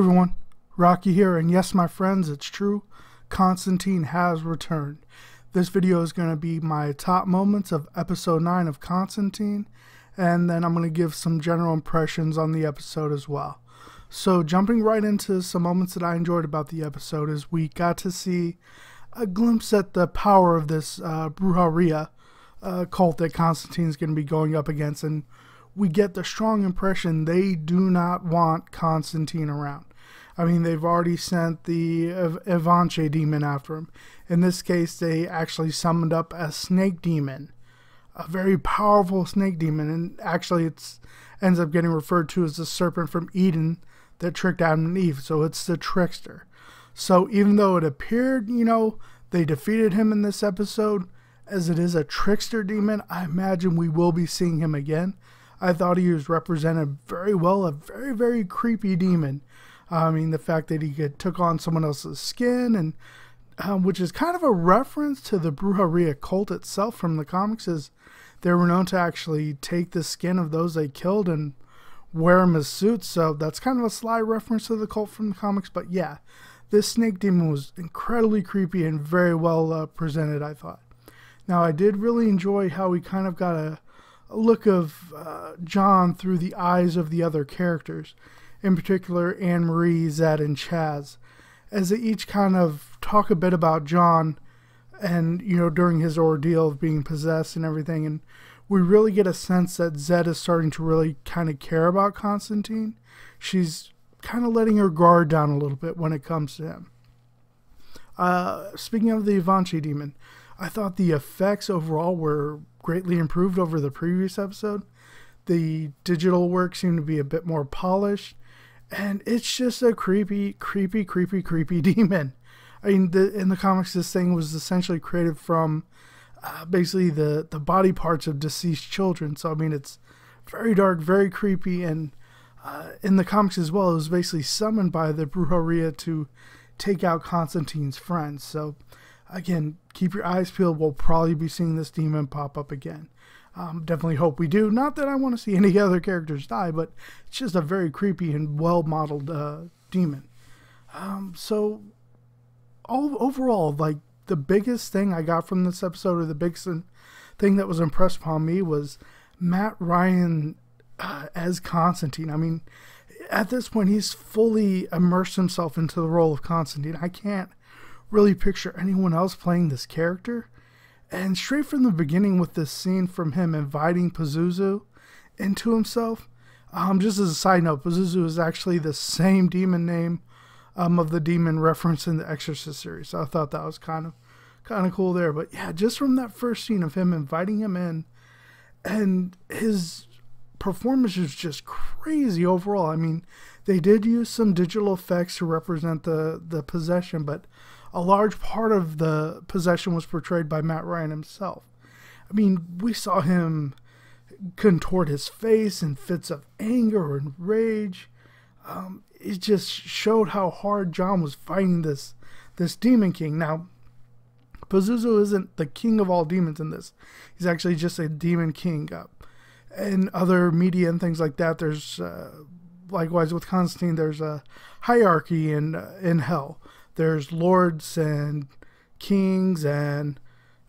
everyone, Rocky here, and yes, my friends, it's true. Constantine has returned. This video is going to be my top moments of episode 9 of Constantine, and then I'm going to give some general impressions on the episode as well. So, jumping right into some moments that I enjoyed about the episode is we got to see a glimpse at the power of this uh, Brujeria uh, cult that Constantine's going to be going up against, and we get the strong impression they do not want Constantine around. I mean, they've already sent the Ev- Invunche demon after him. In this case, they actually summoned up a snake demon, a very powerful snake demon, and actually, it ends up getting referred to as the serpent from Eden that tricked Adam and Eve. So it's the trickster. So even though it appeared, you know, they defeated him in this episode, as it is a trickster demon, I imagine we will be seeing him again. I thought he was represented very well, a very, very creepy demon. I mean, the fact that he took on someone else's skin, and um, which is kind of a reference to the Brujeria cult itself from the comics, is they were known to actually take the skin of those they killed and wear them as suits. So that's kind of a sly reference to the cult from the comics. But yeah, this snake demon was incredibly creepy and very well uh, presented, I thought. Now, I did really enjoy how we kind of got a, a look of uh, John through the eyes of the other characters, in particular Anne Marie, Zed, and Chas, as they each kind of talk a bit about John and, you know, during his ordeal of being possessed and everything. And we really get a sense that Zed is starting to really kind of care about Constantine. She's kind of letting her guard down a little bit when it comes to him. Uh, speaking of the Invunche demon, I thought the effects overall were greatly improved over the previous episode. The digital work seemed to be a bit more polished, and it's just a creepy, creepy, creepy, creepy demon. I mean, the, in the comics, this thing was essentially created from uh, basically the, the body parts of deceased children. So, I mean, it's very dark, very creepy, and uh, in the comics as well, it was basically summoned by the Brujeria to take out Constantine's friends. So, again, keep your eyes peeled. We'll probably be seeing this demon pop up again. Um, definitely hope we do. Not that I want to see any other characters die, but it's just a very creepy and well modeled uh, demon. Um, so, all overall, like the biggest thing I got from this episode, or the biggest thing that was impressed upon me, was Matt Ryan uh, as Constantine. I mean, at this point, he's fully immersed himself into the role of Constantine. I can't really picture anyone else playing this character. And straight from the beginning, with this scene from him inviting Pazuzu into himself, um, just as a side note, Pazuzu is actually the same demon name um, of the demon referenced in the Exorcist series. So I thought that was kind of kind of cool there. But yeah, just from that first scene of him inviting him in, and his performance is just crazy overall. I mean, they did use some digital effects to represent the the possession, but a large part of the possession was portrayed by Matt Ryan himself. I mean, we saw him contort his face in fits of anger and rage. Um, it just showed how hard John was fighting this this demon king. Now, Pazuzu isn't the king of all demons in this. He's actually just a demon king. Uh, in other media and things like that, there's uh, likewise with Constantine. There's a hierarchy in uh, in hell there's lords and kings and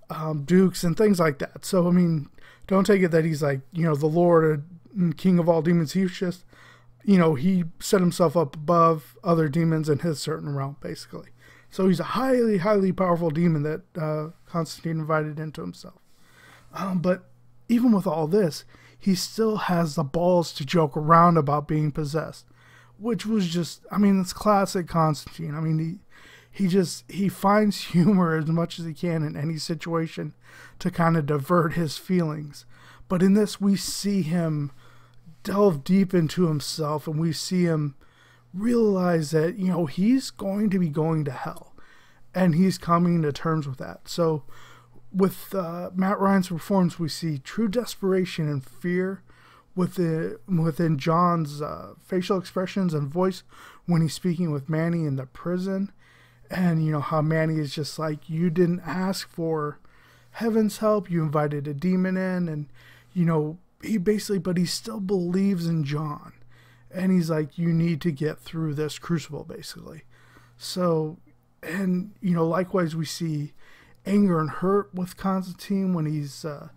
um, dukes and things like that. So I mean, don't take it that he's like you know the lord and king of all demons. He's just you know he set himself up above other demons in his certain realm, basically. So he's a highly, highly powerful demon that uh, Constantine invited into himself. Um, but even with all this, he still has the balls to joke around about being possessed, which was just, I mean, it's classic Constantine. I mean, he, he just he finds humor as much as he can in any situation to kind of divert his feelings. But in this we see him delve deep into himself and we see him realize that you know he's going to be going to hell and he's coming to terms with that. So with uh, Matt Ryan's performance we see true desperation and fear within within John's uh, facial expressions and voice when he's speaking with Manny in the prison and you know how Manny is just like you didn't ask for heaven's help you invited a demon in and you know he basically but he still believes in John and he's like, "You need to get through this crucible," basically. So, and you know, likewise, we see anger and hurt with Constantine when he's, uh,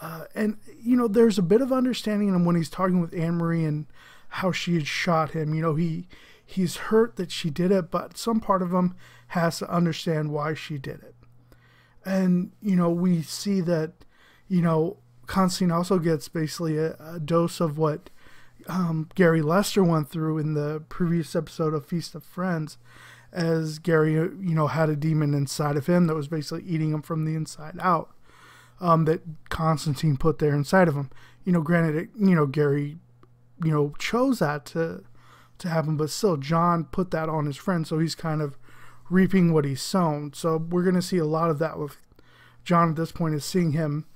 uh, and you know, there's a bit of understanding in when he's talking with Anne Marie and how she had shot him. You know, he he's hurt that she did it, but some part of him has to understand why she did it. And you know, we see that, you know, Constantine also gets basically a, a dose of what um, Gary Lester went through in the previous episode of Feast of Friends, as Gary, you know, had a demon inside of him that was basically eating him from the inside out. Um, that Constantine put there inside of him. You know, granted, it, you know, Gary, you know, chose that to to happen, but still, John put that on his friend, so he's kind of reaping what he's sown. So we're going to see a lot of that with John at this point, is seeing him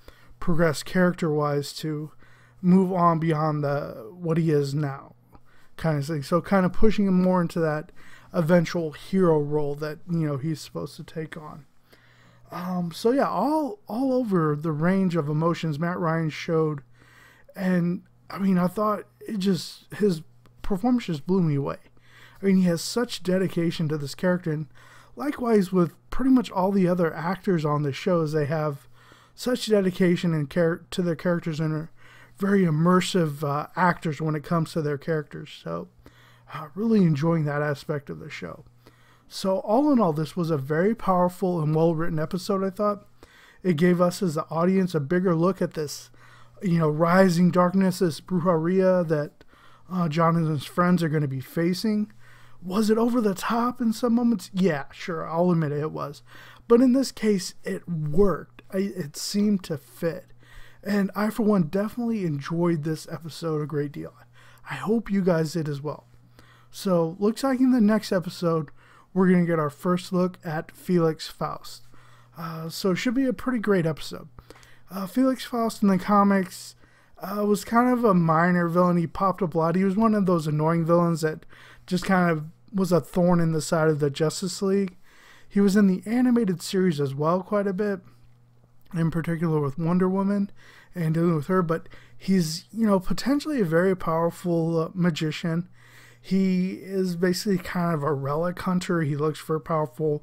progress character wise to move on beyond the what he is now, kind of thing. So kind of pushing him more into that eventual hero role that you know he's supposed to take on. Um, so yeah, all all over the range of emotions Matt Ryan showed, and I mean, I thought it just his performance just blew me away. I mean, he has such dedication to this character, and likewise with pretty much all the other actors on the shows, they have such dedication and care to their characters and are very immersive uh, actors when it comes to their characters. So, uh, really enjoying that aspect of the show. So, all in all, this was a very powerful and well written episode, I thought. It gave us as the audience a bigger look at this, you know, rising darkness, this brujeria that uh, John and his friends are going to be facing. Was it over the top in some moments? Yeah, sure, I'll admit it, it was. But in this case, it worked. I, it seemed to fit. And I, for one, definitely enjoyed this episode a great deal. I hope you guys did as well. So, looks like in the next episode, we're going to get our first look at Felix Faust. Uh, so, it should be a pretty great episode. Uh, Felix Faust in the comics uh, was kind of a minor villain. He popped up a lot. He was one of those annoying villains that just kind of was a thorn in the side of the Justice League. He was in the animated series as well, quite a bit in particular with Wonder Woman and dealing with her, but he's, you know, potentially a very powerful uh, magician. He is basically kind of a relic hunter. He looks for powerful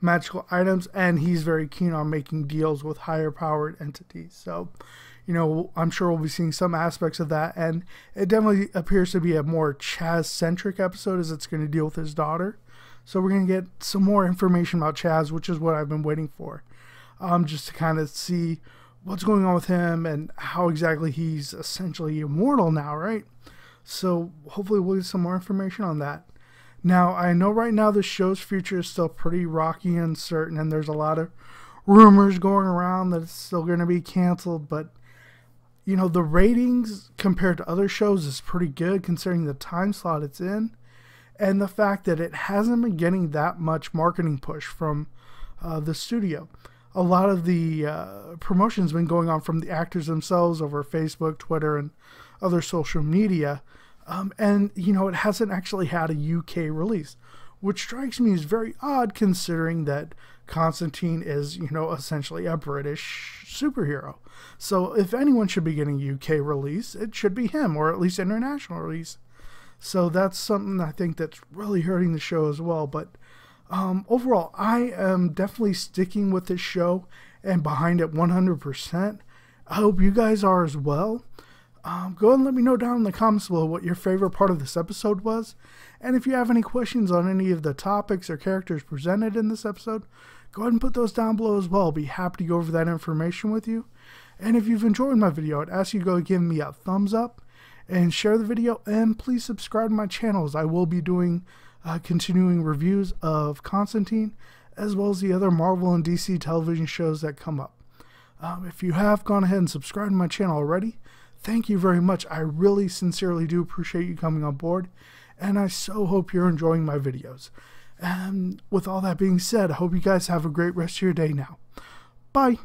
magical items and he's very keen on making deals with higher powered entities. So, you know, I'm sure we'll be seeing some aspects of that. And it definitely appears to be a more Chas centric episode as it's going to deal with his daughter. So, we're going to get some more information about Chas, which is what I've been waiting for um, just to kind of see what's going on with him and how exactly he's essentially immortal now, right? So hopefully we'll get some more information on that. Now, I know right now the show's future is still pretty rocky and uncertain, and there's a lot of rumors going around that it's still going to be canceled, but you know, the ratings compared to other shows is pretty good considering the time slot it's in and the fact that it hasn't been getting that much marketing push from uh, the studio a lot of the uh, promotion's been going on from the actors themselves over Facebook, Twitter, and other social media. Um, and, you know, it hasn't actually had a UK release, which strikes me as very odd considering that Constantine is, you know, essentially a British superhero. So if anyone should be getting UK release, it should be him, or at least international release. So that's something I think that's really hurting the show as well. But um, overall, I am definitely sticking with this show and behind it 100%. I hope you guys are as well. Um, go and let me know down in the comments below what your favorite part of this episode was. And if you have any questions on any of the topics or characters presented in this episode, go ahead and put those down below as well. I'll be happy to go over that information with you. And if you've enjoyed my video, I'd ask you to go give me a thumbs up and share the video. And please subscribe to my channels. I will be doing uh, continuing reviews of Constantine, as well as the other Marvel and DC television shows that come up. Um, if you have gone ahead and subscribed to my channel already, thank you very much. I really sincerely do appreciate you coming on board, and I so hope you're enjoying my videos. And with all that being said, I hope you guys have a great rest of your day now. Bye.